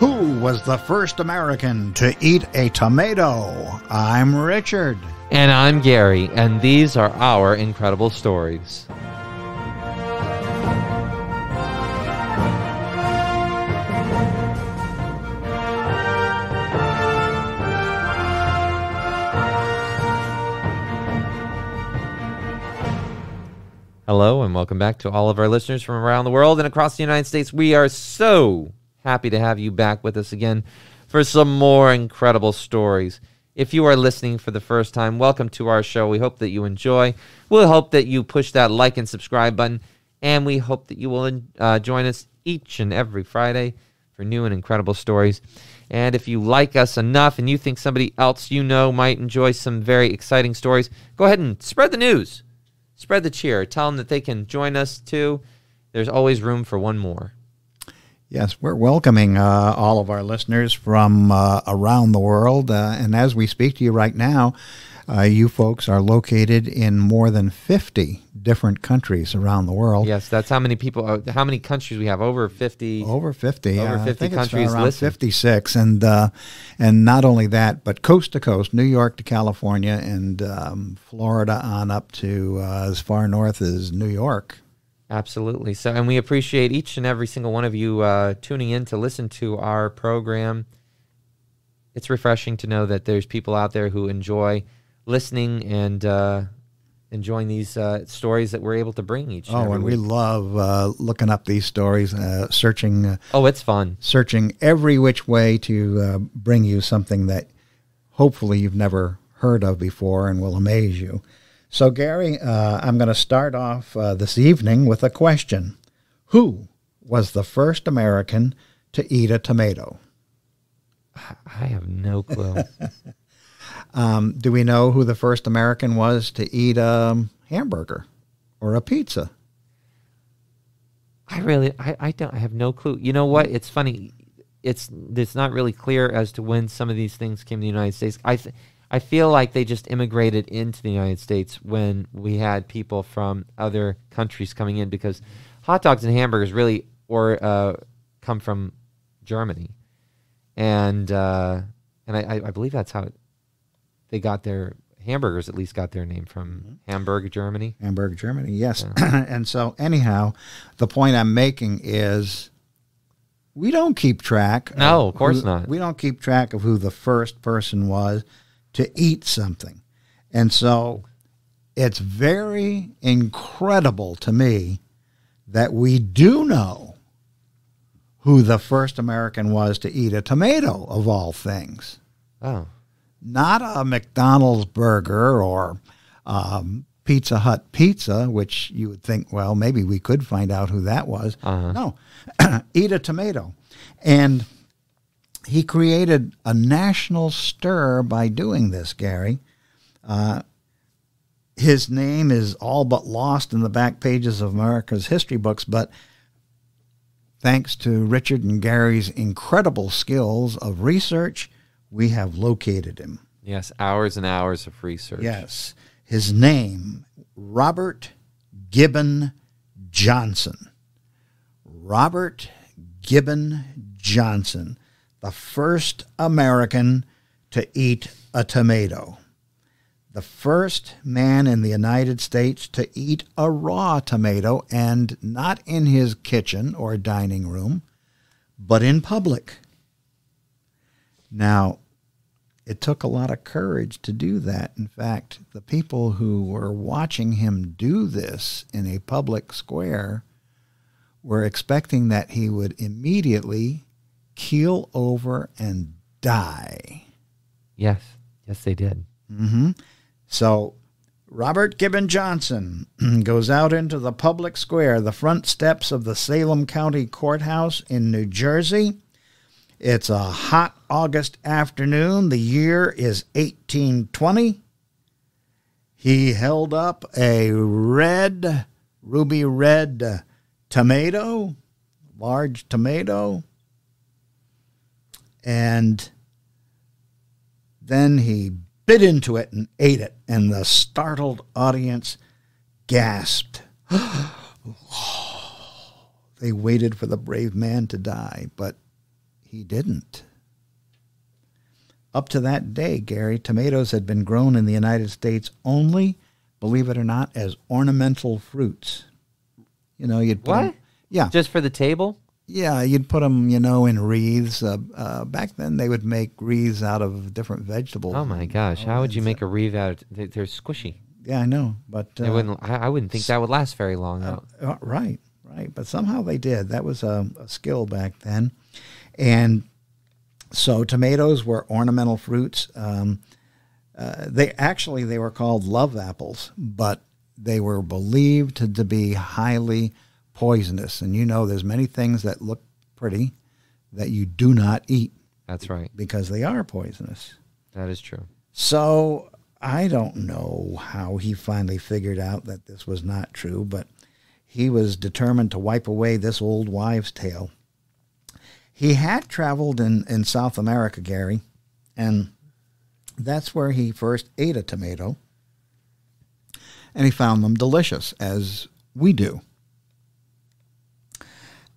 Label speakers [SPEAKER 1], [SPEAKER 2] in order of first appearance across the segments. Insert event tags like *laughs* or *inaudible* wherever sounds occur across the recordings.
[SPEAKER 1] Who was the first American to eat a tomato? I'm Richard.
[SPEAKER 2] And I'm Gary, and these are our incredible stories. Hello, and welcome back to all of our listeners from around the world and across the United States. We are so happy to have you back with us again for some more incredible stories. If you are listening for the first time, welcome to our show. We hope that you enjoy. We hope that you push that like and subscribe button, and we hope that you will uh, join us each and every Friday for new and incredible stories. And if you like us enough and you think somebody else you know might enjoy some very exciting stories, go ahead and spread the news, spread the cheer, tell them that they can join us too. There's always room for one more.
[SPEAKER 1] Yes, we're welcoming uh, all of our listeners from uh, around the world. Uh, and as we speak to you right now, uh, you folks are located in more than 50 different countries around the world.
[SPEAKER 2] Yes, that's how many people, uh, how many countries we have. Over 50.
[SPEAKER 1] Over 50.
[SPEAKER 2] Over
[SPEAKER 1] uh,
[SPEAKER 2] 50
[SPEAKER 1] I think
[SPEAKER 2] countries
[SPEAKER 1] around
[SPEAKER 2] listen.
[SPEAKER 1] 56. And, and not only that, but coast to coast, New York to California and um, Florida on up to as far north as New York.
[SPEAKER 2] Absolutely. So, and we appreciate each and every single one of you uh, tuning in to listen to our program. It's refreshing to know that there's people out there who enjoy listening and uh, enjoying these uh, stories that we're able to bring each.
[SPEAKER 1] Oh,
[SPEAKER 2] and, every
[SPEAKER 1] and we love uh, looking up these stories, uh, searching, uh,
[SPEAKER 2] oh, it's fun.
[SPEAKER 1] searching every which way to uh, bring you something that hopefully you've never heard of before and will amaze you. So, Gary, uh, I'm going to start off uh, this evening with a question: Who was the first American to eat a tomato?
[SPEAKER 2] I have no clue. *laughs*
[SPEAKER 1] Um, do we know who the first American was to eat a hamburger or a pizza?
[SPEAKER 2] I really, I, I don't, I have no clue. You know what? It's funny. It's it's not really clear as to when some of these things came to the United States. I I feel like they just immigrated into the United States when we had people from other countries coming in because hot dogs and hamburgers really or uh, come from Germany, and uh, and I, I believe that's how they got their hamburgers. At least got their name from Hamburg, Germany.
[SPEAKER 1] Hamburg, Germany, yes. *clears throat* and so, anyhow, the point I'm making is we don't keep track.
[SPEAKER 2] No, of course
[SPEAKER 1] who-
[SPEAKER 2] not.
[SPEAKER 1] We don't keep track of who the first person was to eat something. And so, it's very incredible to me that we do know who the first American was to eat a tomato, of all things
[SPEAKER 2] Oh,
[SPEAKER 1] not a McDonald's burger or um, Pizza Hut pizza, which you would think, well, maybe we could find out who that was.
[SPEAKER 2] Uh-huh.
[SPEAKER 1] No, *clears throat* eat a tomato. And he created a national stir by doing this, Gary. Uh, his name is all but lost in the back pages of America's history books, but thanks to Richard and Gary's incredible skills of research, we have located him.
[SPEAKER 2] yes, hours and hours of research.
[SPEAKER 1] Yes. His name, Robert Gibbon Johnson. Robert Gibbon Johnson, the first American to eat a tomato. The first man in the United States to eat a raw tomato and not in his kitchen or dining room, but in public. Now, it took a lot of courage to do that. In fact, the people who were watching him do this in a public square were expecting that he would immediately keel over and die.
[SPEAKER 2] Yes. Yes, they did.
[SPEAKER 1] hmm So Robert Gibbon Johnson *clears throat* goes out into the public square, the front steps of the Salem County Courthouse in New Jersey. It's a hot August afternoon. The year is 1820. He held up a red, ruby red tomato, large tomato, and then he bit into it and ate it, and the startled audience gasped. *gasps* they waited for the brave man to die, but he didn't. Up to that day, Gary, tomatoes had been grown in the United States only, believe it or not, as ornamental fruits. You know, you'd put
[SPEAKER 2] What?
[SPEAKER 1] yeah,
[SPEAKER 2] Just for the table?
[SPEAKER 1] Yeah, you'd put them, you know, in wreaths. Uh, uh, back then, they would make wreaths out of different vegetables.
[SPEAKER 2] Oh my gosh! How would you make a wreath out? Of, they, they're squishy.
[SPEAKER 1] Yeah, I know, but
[SPEAKER 2] They
[SPEAKER 1] uh,
[SPEAKER 2] wouldn't. I, I wouldn't think that would last very long. out.
[SPEAKER 1] Uh, right, right. But somehow they did. That was a, a skill back then. And so tomatoes were ornamental fruits. Um, uh, they actually they were called love apples, but they were believed to, to be highly poisonous. And you know, there's many things that look pretty that you do not eat
[SPEAKER 2] That's right.
[SPEAKER 1] because they are poisonous.
[SPEAKER 2] That is true.
[SPEAKER 1] So I don't know how he finally figured out that this was not true, but he was determined to wipe away this old wives' tale. He had traveled in, in South America, Gary, and that's where he first ate a tomato. And he found them delicious, as we do.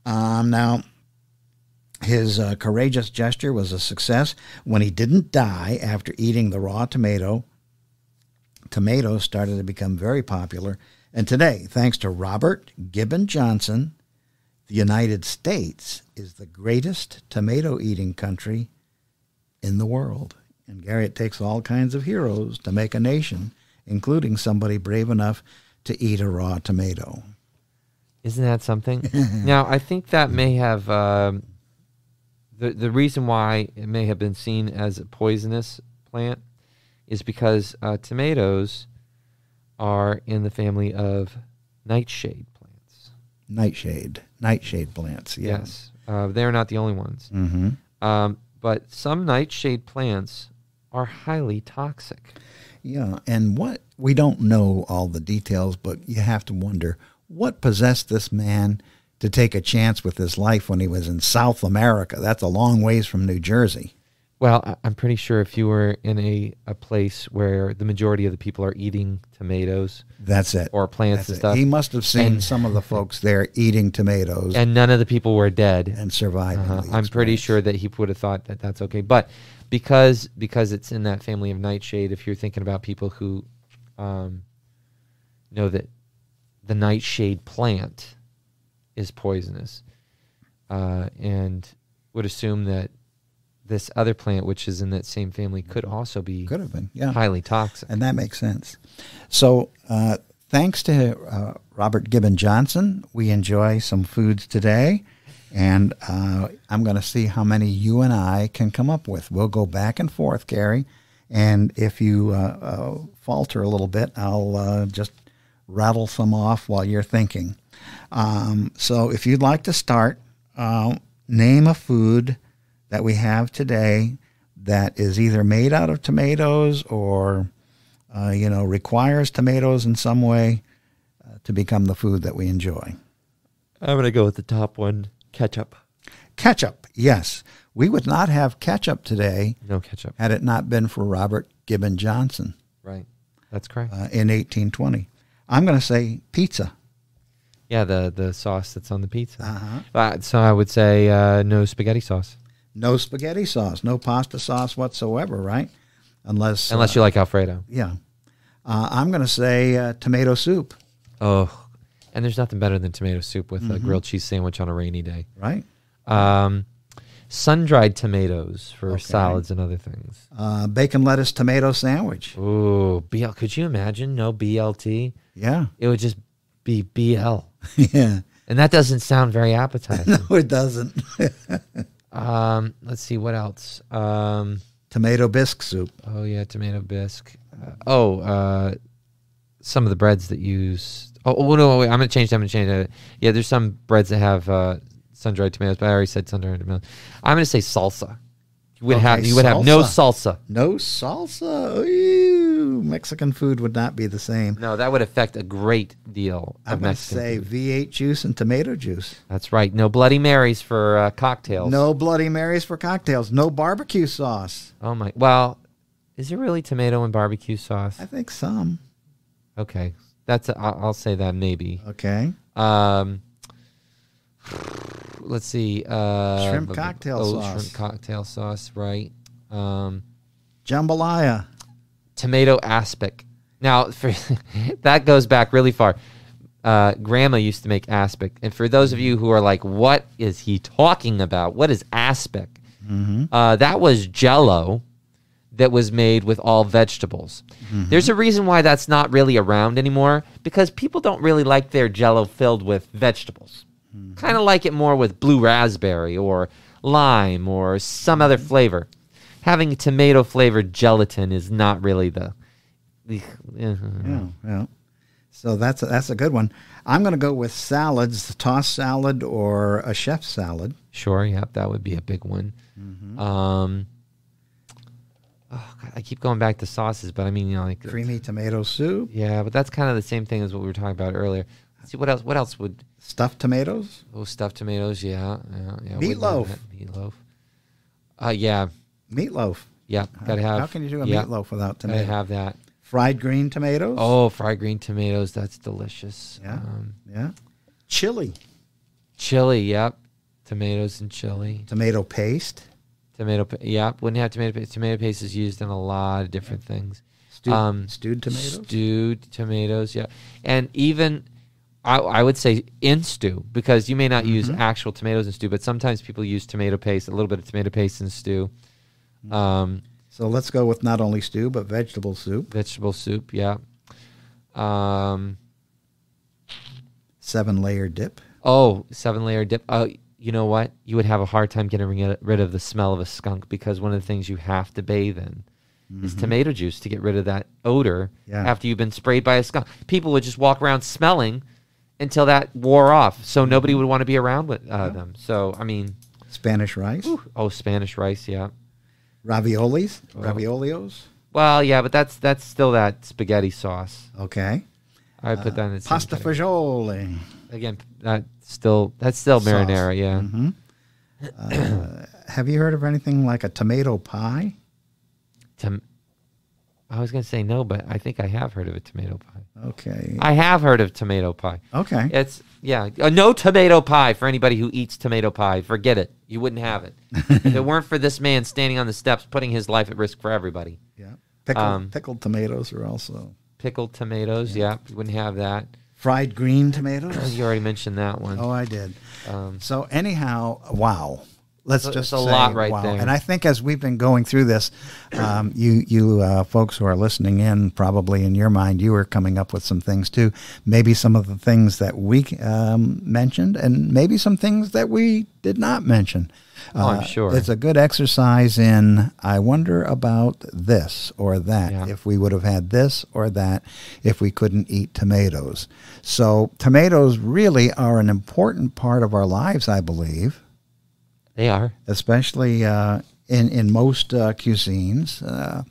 [SPEAKER 1] Um, now, his uh, courageous gesture was a success when he didn't die after eating the raw tomato. Tomatoes started to become very popular. And today, thanks to Robert Gibbon Johnson, the United States is the greatest tomato eating country in the world. And Gary, it takes all kinds of heroes to make a nation, including somebody brave enough to eat a raw tomato.
[SPEAKER 2] Isn't that something? *laughs* now, I think that may have um, the the reason why it may have been seen as a poisonous plant is because uh, tomatoes are in the family of nightshade plants.
[SPEAKER 1] Nightshade, nightshade plants. Yeah.
[SPEAKER 2] Yes, uh, they're not the only ones.
[SPEAKER 1] Mm-hmm.
[SPEAKER 2] Um, but some nightshade plants are highly toxic.
[SPEAKER 1] Yeah, and what we don't know all the details, but you have to wonder what possessed this man to take a chance with his life when he was in South America. That's a long ways from New Jersey.
[SPEAKER 2] Well, I'm pretty sure if you were in a, a place where the majority of the people are eating tomatoes
[SPEAKER 1] That's it.
[SPEAKER 2] or plants
[SPEAKER 1] That's
[SPEAKER 2] and
[SPEAKER 1] it.
[SPEAKER 2] stuff,
[SPEAKER 1] He must have seen
[SPEAKER 2] And-
[SPEAKER 1] some of the folks there eating tomatoes and,
[SPEAKER 2] none of the people were dead, and
[SPEAKER 1] surviving.
[SPEAKER 2] uh
[SPEAKER 1] the
[SPEAKER 2] I'm pretty sure that he would have thought that that's okay. But because because it's in that family of nightshade, if you're thinking about people who um, know that the nightshade plant is poisonous, uh, and would assume that this other plant, which is in that same family, could also be
[SPEAKER 1] Could have been, yeah.
[SPEAKER 2] highly toxic.
[SPEAKER 1] And that makes sense. So, uh, thanks to uh, Robert Gibbon Johnson, we enjoy some foods today. And uh, I'm going to see how many you and I can come up with. We'll go back and forth, Gary. And if you uh, uh, falter a little bit, I'll uh, just rattle some off while you're thinking. Um, so, if you'd like to start, uh, name a food that we have today that is either made out of tomatoes or uh, you know, requires tomatoes in some way uh, to become the food that we enjoy.
[SPEAKER 2] I'm gonna go with the top one: ketchup.
[SPEAKER 1] Ketchup, yes. We would not have ketchup today
[SPEAKER 2] No ketchup.
[SPEAKER 1] had it not been for Robert Gibbon Johnson
[SPEAKER 2] Right. That's correct.
[SPEAKER 1] uh, in 1820. I'm going to say pizza.
[SPEAKER 2] yeah, the the sauce that's on the pizza.
[SPEAKER 1] Uh-huh.
[SPEAKER 2] Uh, so I would say uh, no spaghetti sauce,
[SPEAKER 1] No spaghetti sauce, no pasta sauce whatsoever, right? Unless,
[SPEAKER 2] unless
[SPEAKER 1] uh,
[SPEAKER 2] you like Alfredo.
[SPEAKER 1] yeah. Uh, I'm going to say uh, tomato soup,
[SPEAKER 2] Oh, and there's nothing better than tomato soup with a grilled cheese sandwich on a rainy day.
[SPEAKER 1] right?
[SPEAKER 2] Um, sun dried tomatoes for
[SPEAKER 1] Okay.
[SPEAKER 2] salads and other things.
[SPEAKER 1] Uh, bacon lettuce tomato sandwich.
[SPEAKER 2] Ooh, BL. Could you imagine no BLT?
[SPEAKER 1] Yeah.
[SPEAKER 2] It would just be BL, *laughs*
[SPEAKER 1] yeah.
[SPEAKER 2] and that doesn't sound very appetizing. *laughs*
[SPEAKER 1] No, it doesn't. *laughs*
[SPEAKER 2] um, let's see what else. Um,
[SPEAKER 1] tomato bisque soup.
[SPEAKER 2] Oh yeah, tomato bisque. Uh, oh, uh, some of the breads that use. Oh, oh no, wait, I'm gonna change. that, I'm gonna change it. Yeah, there's some breads that have uh, sun dried tomatoes, but I already said sun dried tomatoes. I'm gonna say salsa. You would have
[SPEAKER 1] Okay,
[SPEAKER 2] you would have no
[SPEAKER 1] salsa.
[SPEAKER 2] salsa.
[SPEAKER 1] No salsa. Ooh, Mexican food would not be the same.
[SPEAKER 2] No, that would affect a great deal
[SPEAKER 1] I'm going to say
[SPEAKER 2] food.
[SPEAKER 1] V8 juice and tomato juice.
[SPEAKER 2] That's right. No Bloody Marys for uh, cocktails.
[SPEAKER 1] No Bloody Marys for cocktails. No barbecue sauce.
[SPEAKER 2] Oh my. Well, is it really tomato and barbecue sauce?
[SPEAKER 1] I think some.
[SPEAKER 2] Okay, that's. A, I'll, I'll say that maybe.
[SPEAKER 1] Okay.
[SPEAKER 2] Um, let's see. Uh,
[SPEAKER 1] Shrimp
[SPEAKER 2] bu- bu-
[SPEAKER 1] cocktail
[SPEAKER 2] oh,
[SPEAKER 1] sauce.
[SPEAKER 2] Shrimp cocktail sauce, right? Um,
[SPEAKER 1] Jambalaya.
[SPEAKER 2] tomato aspic. Now, *laughs* for that goes back really far. Uh, grandma used to make aspic, and for those of you who are like, "What is he talking about? What is aspic?" Uh, that was Jello that was made with all vegetables. There's a reason why that's not really around anymore because people don't really like their Jello filled with vegetables. Hmm. Kind of like it more with blue raspberry or lime or some other hmm. flavor. Having tomato flavored gelatin is not really the. the
[SPEAKER 1] Yeah, yeah. So that's a, that's a good one. I'm going to go with salads, the tossed salad or a chef salad.
[SPEAKER 2] Sure, yep, that would be a big one. Mm-hmm. Um, oh God, I keep going back to sauces, but I mean, you know, like
[SPEAKER 1] Creamy tomato soup,
[SPEAKER 2] yeah, but that's kind of the same thing as what we were talking about earlier. See what else. What else would
[SPEAKER 1] stuffed tomatoes,
[SPEAKER 2] oh stuffed tomatoes? Yeah, yeah, yeah.
[SPEAKER 1] Meatloaf.
[SPEAKER 2] Meatloaf. Uh, yeah,
[SPEAKER 1] meatloaf.
[SPEAKER 2] yeah. Gotta have.
[SPEAKER 1] How can you do a
[SPEAKER 2] yeah,
[SPEAKER 1] meatloaf without
[SPEAKER 2] Gotta have that.
[SPEAKER 1] Fried green tomatoes.
[SPEAKER 2] Oh, fried green tomatoes. That's delicious.
[SPEAKER 1] Yeah.
[SPEAKER 2] Um,
[SPEAKER 1] yeah. Chili,
[SPEAKER 2] chili. Yep. Tomatoes and chili.
[SPEAKER 1] tomato paste,
[SPEAKER 2] Tomato. pa- Yep. Wouldn't have tomato paste. Tomato paste is used in a lot of different things.
[SPEAKER 1] stewed,
[SPEAKER 2] Um,
[SPEAKER 1] stewed tomatoes.
[SPEAKER 2] Stewed tomatoes, yeah, and even I, I would say in stew because you may not use
[SPEAKER 1] Mm-hmm.
[SPEAKER 2] actual tomatoes in stew, but sometimes people use tomato paste, a little bit of tomato paste in stew. Um,
[SPEAKER 1] so let's go with not only stew but vegetable soup.
[SPEAKER 2] vegetable soup, yeah. Um,
[SPEAKER 1] Seven layer dip.
[SPEAKER 2] oh, seven layer dip. Oh, you know what? You would have a hard time getting rid- of the smell of a skunk because one of the things you have to bathe in is tomato juice to get rid of that odor
[SPEAKER 1] Mm-hmm. Yeah.
[SPEAKER 2] after you've been sprayed by a skunk. People would just walk around smelling until that wore off, so nobody would want to be around with uh, them. So, I mean,
[SPEAKER 1] Spanish rice.
[SPEAKER 2] oh, Spanish rice, yeah.
[SPEAKER 1] Raviolis.
[SPEAKER 2] Oh.
[SPEAKER 1] Raviolios.
[SPEAKER 2] Well, yeah, but that's that's still that spaghetti sauce.
[SPEAKER 1] Okay.
[SPEAKER 2] I put that in the same
[SPEAKER 1] Pasta
[SPEAKER 2] category.
[SPEAKER 1] fagioli.
[SPEAKER 2] again. That still that's still
[SPEAKER 1] Sauce.
[SPEAKER 2] marinara, yeah.
[SPEAKER 1] hmm have you heard of anything like a tomato pie?
[SPEAKER 2] Tom- I was going to say no, but I think I have heard of a tomato pie.
[SPEAKER 1] Okay.
[SPEAKER 2] I have heard of tomato pie.
[SPEAKER 1] Okay.
[SPEAKER 2] It's yeah, uh, no tomato pie for anybody who eats tomato pie. Forget it. You wouldn't have it *laughs* if it weren't for this man standing on the steps, putting his life at risk for everybody.
[SPEAKER 1] Yeah. Pickled,
[SPEAKER 2] um,
[SPEAKER 1] pickled tomatoes are also
[SPEAKER 2] Pickled tomatoes, yeah, you wouldn't have that.
[SPEAKER 1] fried green tomatoes. *clears throat*
[SPEAKER 2] You already mentioned that one.
[SPEAKER 1] oh, I did.
[SPEAKER 2] Um,
[SPEAKER 1] So anyhow, wow. Let's just
[SPEAKER 2] a
[SPEAKER 1] say
[SPEAKER 2] lot right
[SPEAKER 1] wow.
[SPEAKER 2] there.
[SPEAKER 1] And I think as we've been going through this, um, you you uh, folks who are listening in, probably in your mind, you were coming up with some things too. Maybe some of the things that we um, mentioned, and maybe some things that we did not mention.
[SPEAKER 2] Oh, I'm
[SPEAKER 1] Uh,
[SPEAKER 2] sure.
[SPEAKER 1] It's a good exercise in. I wonder about this or that.
[SPEAKER 2] Yeah.
[SPEAKER 1] If we would have had this or that, if we couldn't eat tomatoes. So tomatoes really are an important part of our lives, I believe
[SPEAKER 2] they are.
[SPEAKER 1] especially uh, in in most uh, cuisines. Uh,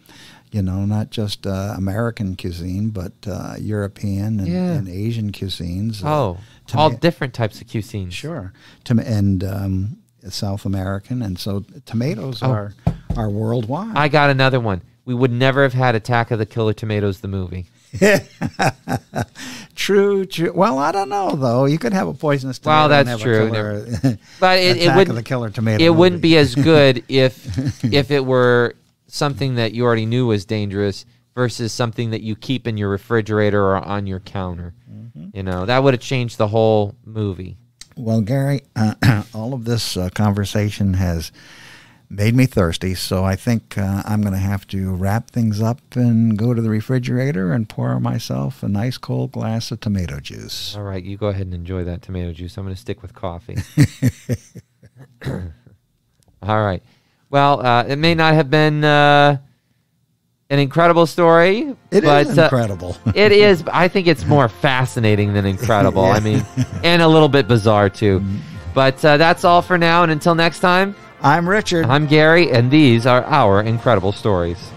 [SPEAKER 1] you know, not just uh, American cuisine, but uh, European and,
[SPEAKER 2] Yeah.
[SPEAKER 1] and Asian cuisines. Uh,
[SPEAKER 2] Oh, all different types of cuisines.
[SPEAKER 1] sure, Tom- and um, South American, and so tomatoes
[SPEAKER 2] Oh.
[SPEAKER 1] are are worldwide.
[SPEAKER 2] I got another one. We would never have had Attack of the Killer Tomatoes, the movie. *laughs*
[SPEAKER 1] true, true. Well, I don't know though. You could have a poisonous tomato.
[SPEAKER 2] Well, that's true.
[SPEAKER 1] killer- *laughs*
[SPEAKER 2] But it, it wouldn't.
[SPEAKER 1] the Killer Tomato.
[SPEAKER 2] it wouldn't be as good *laughs* if if it were something that you already knew was dangerous versus something that you keep in your refrigerator or on your counter.
[SPEAKER 1] Mm-hmm.
[SPEAKER 2] You know, that would have changed the whole movie.
[SPEAKER 1] Well, Gary, uh, *clears throat* all of this uh, conversation has made me thirsty, so I think uh, I'm going to have to wrap things up and go to the refrigerator and pour myself a nice cold glass of tomato juice.
[SPEAKER 2] All right, you go ahead and enjoy that tomato juice. I'm going to stick with coffee. *laughs* *coughs* All right. Well, uh, it may not have been uh, an incredible story,
[SPEAKER 1] It is
[SPEAKER 2] but uh,
[SPEAKER 1] incredible. *laughs*
[SPEAKER 2] it is. I think it's more fascinating than incredible. *laughs* I mean, and a little bit bizarre too. But uh, that's all for now. And until next time,
[SPEAKER 1] I'm Richard.
[SPEAKER 2] I'm Gary, and these are our incredible stories.